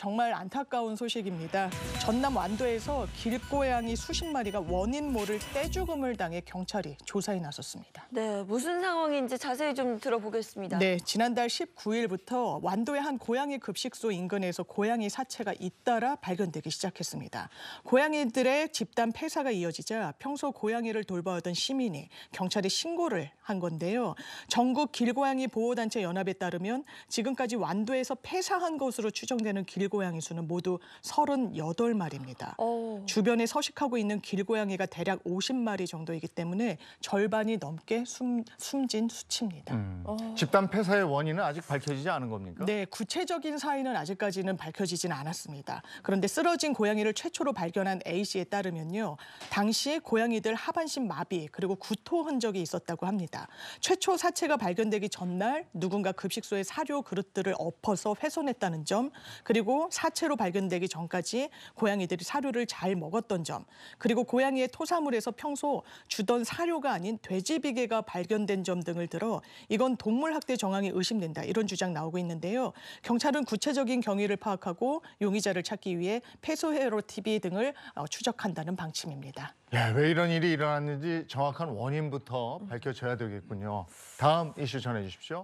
정말 안타까운 소식입니다. 전남 완도에서 길고양이 수십 마리가 원인 모를 떼죽음을 당해 경찰이 조사에 나섰습니다. 네, 무슨 상황인지 자세히 좀 들어보겠습니다. 네, 지난달 19일부터 완도의 한 고양이 급식소 인근에서 고양이 사체가 잇따라 발견되기 시작했습니다. 고양이들의 집단 폐사가 이어지자 평소 고양이를 돌봐오던 시민이 경찰에 신고를 한 건데요. 전국 길고양이 보호단체 연합에 따르면 지금까지 완도에서 폐사한 것으로 추정되는 길고양이 수는 모두 38마리입니다. 어, 주변에 서식하고 있는 길고양이가 대략 50마리 정도이기 때문에 절반이 넘게 숨, 숨진 수치입니다. 음. 어. 집단 폐사의 원인은 아직 밝혀지지 않은 겁니까? 네, 구체적인 사인은 아직까지는 밝혀지진 않았습니다. 그런데 쓰러진 고양이를 최초로 발견한 A 씨에 따르면요, 당시 고양이들 하반신 마비 그리고 구토 흔적이 있었다고 합니다. 최초 사체가 발견되기 전날 누군가 급식소의 사료 그릇들을 엎어서 훼손했다는 점, 그리고 사체로 발견되기 전까지 고양이들이 사료를 잘 먹었던 점, 그리고 고양이의 토사물에서 평소 주던 사료가 아닌 돼지비계가 발견된 점 등을 들어 이건 동물 학대 정황이 의심된다 이런 주장 나오고 있는데요. 경찰은 구체적인 경위를 파악하고 용의자를 찾기 위해 폐소회로 TV 등을 어, 추적한다는 방침입니다. 예, 왜 이런 일이 일어났는지 정확한 원인부터 밝혀져야 되겠군요. 다음 이슈 전해 주십시오.